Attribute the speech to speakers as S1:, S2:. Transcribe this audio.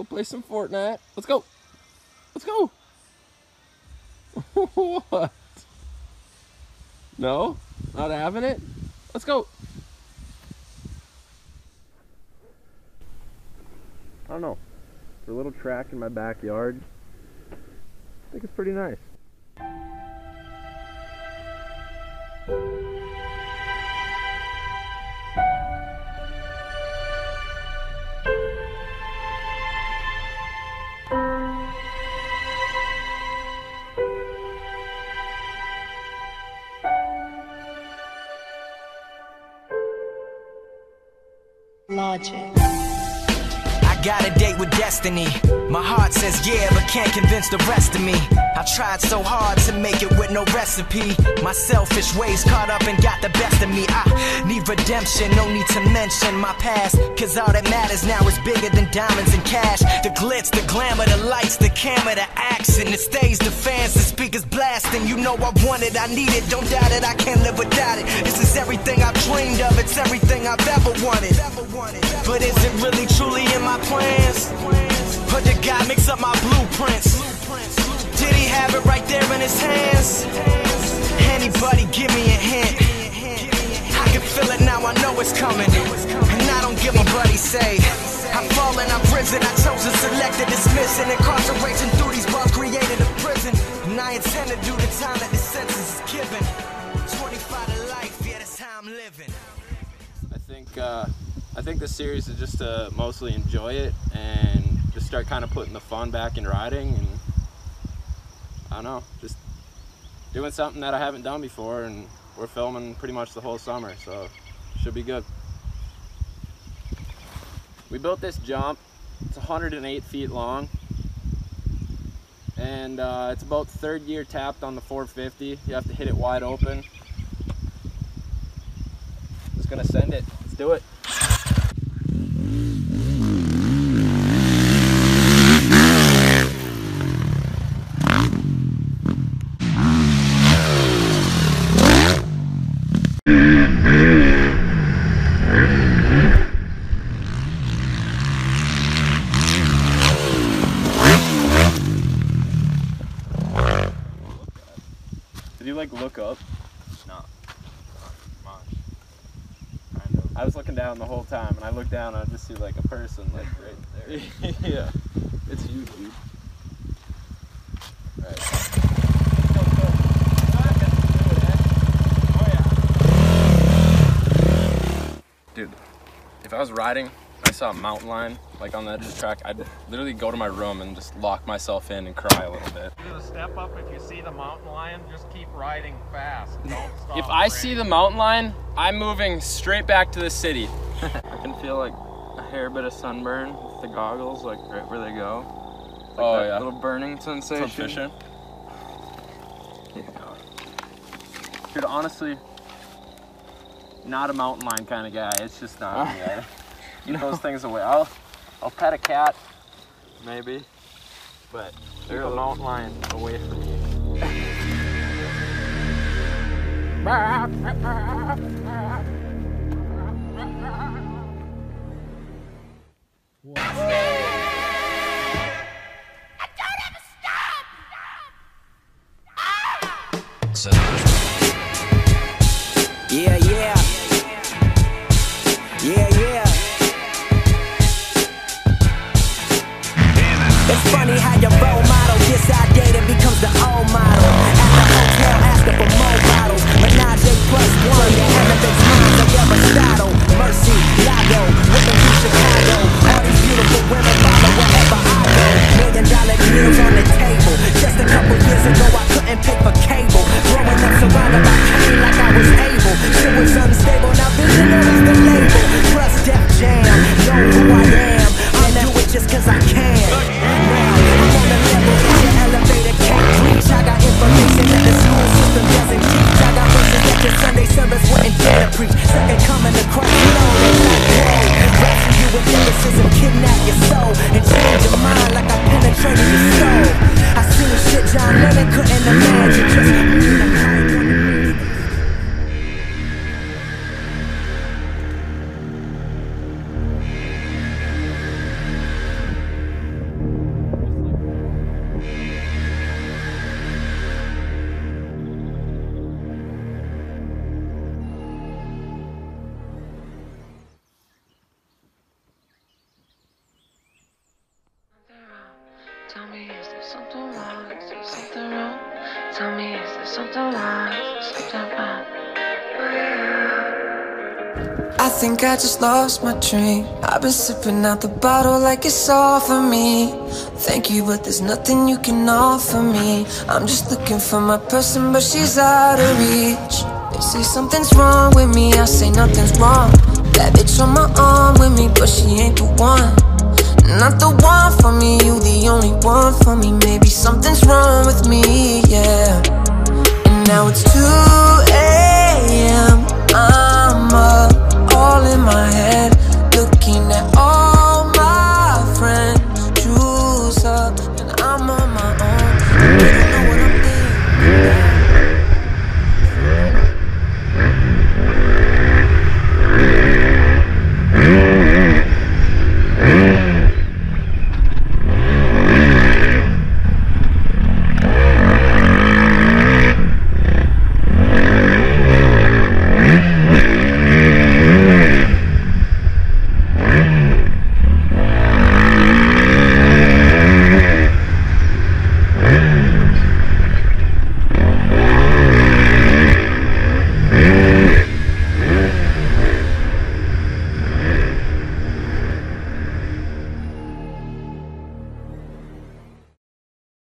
S1: Go play some Fortnite. Let's go. Let's go. what? No? Not having it? Let's go. I don't know. For a little track in my backyard, I think it's pretty nice.
S2: Logic.
S3: I got a date with destiny. My heart says yeah, but can't convince the rest of me. I tried so hard to make it with no recipe. My selfish ways caught up and got the best of me. I need redemption, no need to mention my past. Cause all that matters now is bigger than diamonds and cash. The glitz, the glamour, the lights, the camera, the action. The stage, the fans, the speakers blasting. You know I want it, I need it. Don't doubt it, I can't live without it. This is everything I've dreamed of, it's everything I've ever wanted. But is it really truly in my plans? Or did God mix up my blueprints? In his hands? Anybody give me a hint? I can feel it now, I know it's coming. And I don't give a bloody say. Fallen, I've risen, I chose to select and dismiss. And incarceration through these bars created a prison. And I intend to do the time that sentence is given. 25 to life, yeah, that's how I'm living.
S1: I think uh, I think the series is just to mostly enjoy it and just start kind of putting the fun back in riding and I don't know, just doing something that I haven't done before and we're filming pretty much the whole summer, so should be good. We built this jump. It's 108 feet long. And uh, it's about third gear tapped on the 450. You have to hit it wide open. Just gonna send it. Let's do it. You like look up?
S4: No. Much.
S1: I was looking down the whole time, and I looked down and I just see like a person like right there. yeah, it's you, dude. All right. Go, go. Dude, if I was riding, I saw a mountain lion like on the edge of the track, I'd literally go to my room and just lock myself in and cry a little bit.
S4: Do the step up if you see the mountain lion, just keep riding fast. Don't stop.
S1: If I see the mountain lion, I'm moving straight back to the city.
S5: I can feel like a hair bit of sunburn with the goggles, like right where they go. Like
S1: Oh,
S5: that
S1: yeah.
S5: little burning sensation.
S1: From fishing.
S5: Yeah.
S1: Dude, honestly, not a mountain lion kind of guy. It's just not keep those things away. I'll, I'll pet a cat, maybe, but they're a long line away from.
S3: Yeah, and imagery. Second coming to Christ, no, it's not grow. Rescue you with and kidnap your soul, and change your mind like I penetrated your soul. I seen shit John Lennon couldn't imagine. Just mm,
S6: something wrong? Something wrong? Tell me, is there something wrong? Something wrong?
S7: I think I just lost my train. I've been sipping out the bottle like it's all for me. Thank you, but there's nothing you can offer me. I'm just looking for my person, but she's out of reach. They say something's wrong with me, I say nothing's wrong. That bitch on my arm with me, but she ain't the one. Not the one for me, you the only one for me. Maybe something's wrong with me, yeah. And now it's 2 a.m.